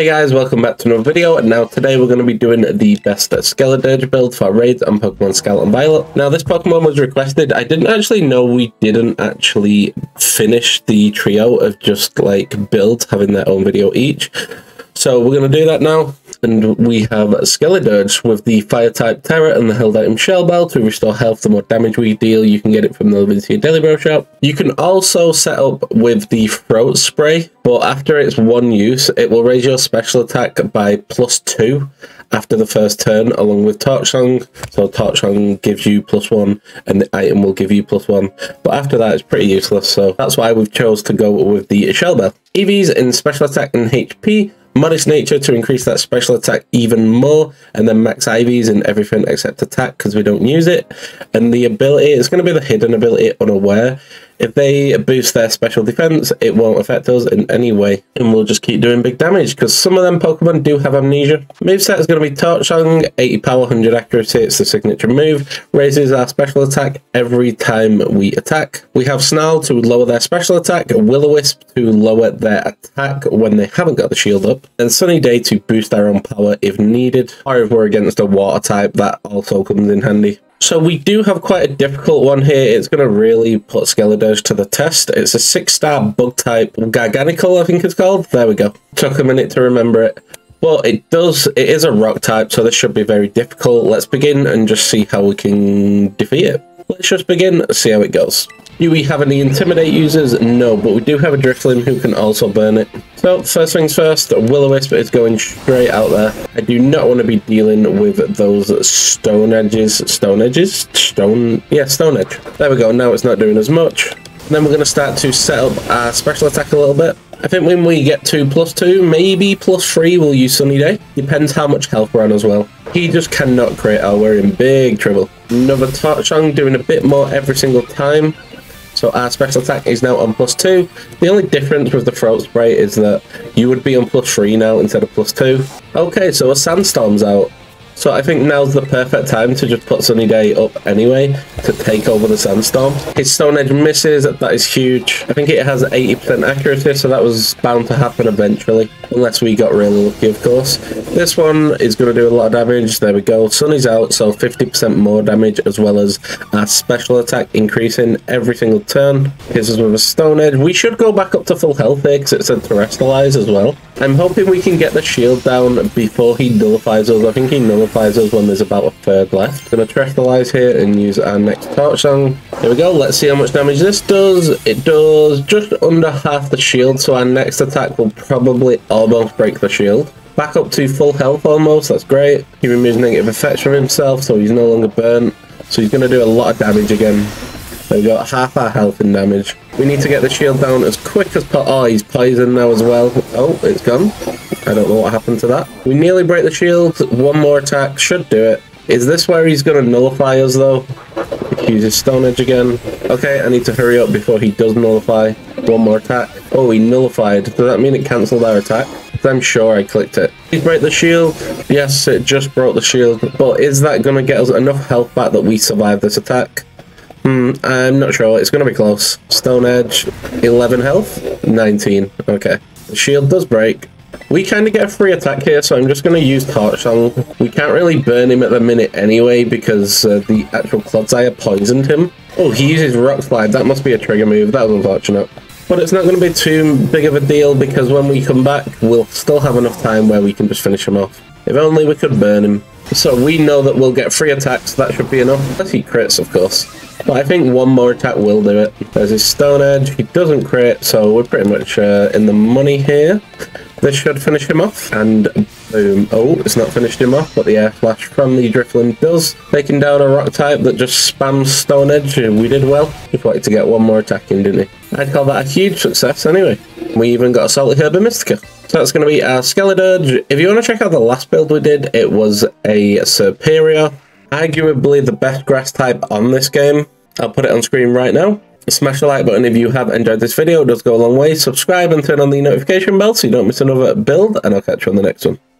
Hey guys, welcome back to another video, and now today we're going to be doing the best Skeledirge build for raids on Pokemon Scarlet Violet. Now this Pokemon was requested, I didn't actually know we didn't actually finish the trio of just like builds having their own video each. So we're going to do that now. And we have Skeledirge with the Fire type Tera and the held item Shell Bell to restore health the more damage we deal. You can get it from the Levincia Delibird shop. You can also set up with the Throat Spray, but after its one use, it will raise your special attack by plus two after the first turn along with Torch Song. So Torch Song gives you plus one and the item will give you plus one. But after that it's pretty useless. So that's why we've chose to go with the Shell Bell. EVs in special attack and HP Modest Nature to increase that special attack even more, and then Max IVs and everything except attack because we don't use it. And the ability, it's going to be the hidden ability Unaware. If they boost their special defense, it won't affect us in any way, and we'll just keep doing big damage, because some of them Pokemon do have amnesia. Moveset is going to be Torch Song, 80 power, 100 accuracy, it's the signature move, raises our special attack every time we attack. We have Snarl to lower their special attack, Will-O-Wisp to lower their attack when they haven't got the shield up, and Sunny Day to boost their own power if needed, or if we're against a water type, that also comes in handy. So we do have quite a difficult one here. It's going to really put Skeledirge to the test. It's a six-star bug type, Garganacl I think it's called. There we go. Took a minute to remember it. Well, it does, it is a rock type, so this should be very difficult. Let's begin and just see how we can defeat it. Let's just begin, see how it goes. Do we have any Intimidate users? No, but we do have a Drifloon who can also burn it. So, first things first, Will-O-Wisp is going straight out there. I do not want to be dealing with those stone edges. Stone edges? Stone... Yeah, stone edge. There we go, now it's not doing as much. then we're going to start to set up our special attack a little bit. I think when we get to plus two, maybe plus three, we'll use Sunny Day. Depends how much health we're on as well. He just cannot crit. Oh, we're in big trouble. Another Torch Song doing a bit more every single time. So our special attack is now on plus two. The only difference with the throat spray is that you would be on plus three now instead of plus two. Okay, so a sandstorm's out. So I think now's the perfect time to just put Sunny Day up anyway to take over the Sandstorm. His Stone Edge misses, that is huge. I think it has 80% accuracy, so that was bound to happen eventually. Unless we got really lucky, of course. This one is going to do a lot of damage. There we go. Sunny's out, so 50% more damage, as well as our special attack increasing every single turn. Hits us with a Stone Edge. We should go back up to full health here, because it said Terastallize as well. I'm hoping we can get the shield down before he nullifies us. I think he nullifies us when there's about a third left. Gonna Terastallize here and use our next torch song. Here we go. Let's see how much damage this does. It does just under half the shield, so our next attack will probably almost break the shield. Back up to full health almost. That's great. He removes negative effects from himself, so he's no longer burnt. So he's to do a lot of damage again. We've got half our health and damage. We need to get the shield down as quick as possible. Oh, he's poisoned now as well. Oh, it's gone. I don't know what happened to that. We nearly break the shield. One more attack should do it. Is this where he's going to nullify us, though? Uses Stone Edge again. Okay, I need to hurry up before he does nullify. One more attack. Oh, he nullified. Does that mean it cancelled our attack? I'm sure I clicked it. Please break the shield. Yes, it just broke the shield. But is that going to get us enough health back that we survive this attack? Hmm, I'm not sure. It's going to be close. Stone Edge, 11 health, 19. Okay. Shield does break. We kind of get a free attack here, so I'm just going to use Torch Song. We can't really burn him at the minute anyway, because uh, the actual Clodsire poisoned him. Oh, he uses Rock Slide. That must be a trigger move. That was unfortunate. But it's not going to be too big of a deal, because when we come back, we'll still have enough time where we can just finish him off. If only we could burn him. So we know that we'll get three attacks, that should be enough. Unless he crits, of course. But I think one more attack will do it. There's his Stone Edge, he doesn't crit, so we're pretty much uh, in the money here. This should finish him off, and boom. Oh, it's not finished him off, but the Air Slash from the Drifloon does. Taking down a Rock type that just spams Stone Edge, and we did well. He wanted to get one more attack in, didn't he? I'd call that a huge success anyway. We even got a Salty Herba Mystica. So that's going to be our Skeledirge. If you want to check out the last build we did, it was a Serperior. Arguably the best grass type on this game. I'll put it on screen right now. Smash the like button if you have enjoyed this video. It does go a long way. Subscribe and turn on the notification bell so you don't miss another build. And I'll catch you on the next one.